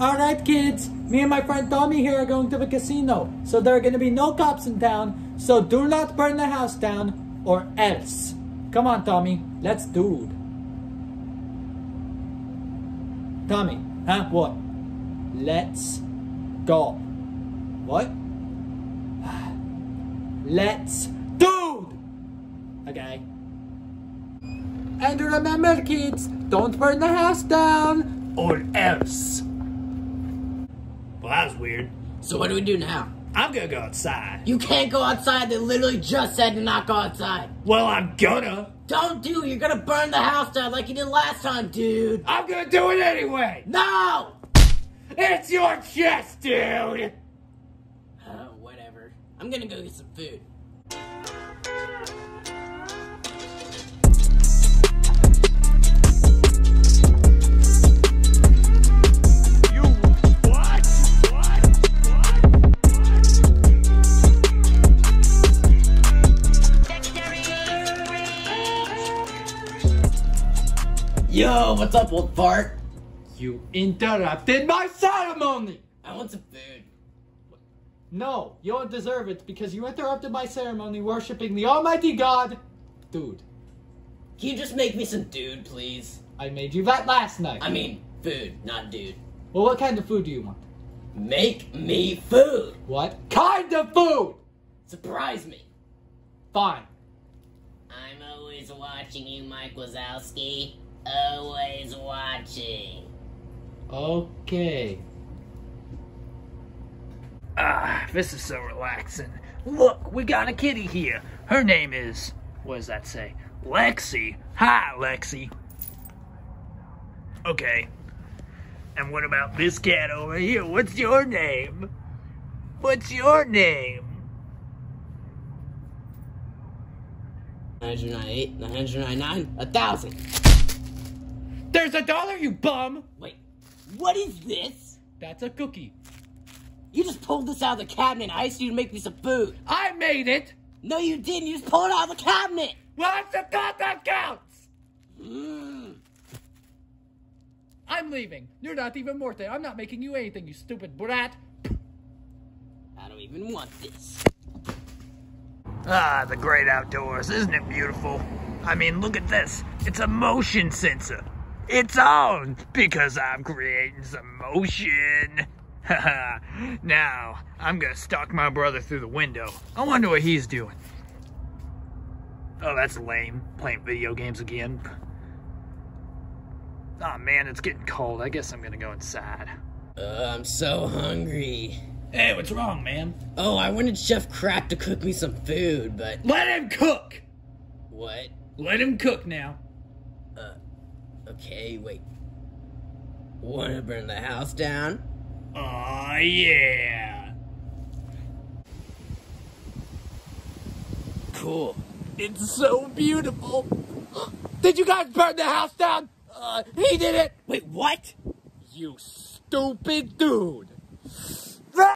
Alright, kids. Me and my friend Tommy here are going to the casino. So there are going to be no cops in town. So do not burn the house down or else. Come on, Tommy. Let's do it. Tommy, huh? What? Let's go. What? Let's do it. Okay. And remember, kids, don't burn the house down or else. Well, that was weird. So what do we do now? I'm gonna go outside. You can't go outside. They literally just said to not go outside. Well, I'm gonna. Don't do it. You're gonna burn the house down like you did last time, dude. I'm gonna do it anyway. No! It's your chest, dude. Uh, whatever. I'm gonna go get some food. Yo, what's up, old fart? You interrupted my ceremony! I want some food. No, you don't deserve it because you interrupted my ceremony worshipping the Almighty God. Dude, Can you just make me some dude, please? I made you that last night. I mean, food, not dude. well, what kind of food do you want? Make me food! What kind of food? Surprise me! Fine. I'm always watching you, Mike Wazowski. Always watching. Okay. Ah, this is so relaxing. Look, we got a kitty here. Her name is, what does that say? Lexi. Hi, Lexi. Okay. And what about this cat over here? What's your name? What's your name? 998, 999, 1,000. There's a dollar, you bum! Wait, what is this? That's a cookie. You just pulled this out of the cabinet. I asked you to make me some food. I made it! No, you didn't. You just pulled it out of the cabinet. Well, that's the thought that counts! Mm. I'm leaving. You're not even worth it. I'm not making you anything, you stupid brat. I don't even want this. Ah, the great outdoors. Isn't it beautiful? I mean, look at this. It's a motion sensor. It's on because I'm creating some motion. Now, I'm gonna stalk my brother through the window. I wonder what he's doing. Oh, that's lame. Playing video games again. Oh man, it's getting cold. I guess I'm gonna go inside. Uh, I'm so hungry. Hey, what's wrong, man? Oh, I wanted Chef Crap to cook me some food, but Let him cook! what? Let him cook now. Okay, wait. Wanna burn the house down? Aw, yeah. Cool. It's so beautiful. Did you guys burn the house down? Uh, he did it. Wait, what? You stupid dude.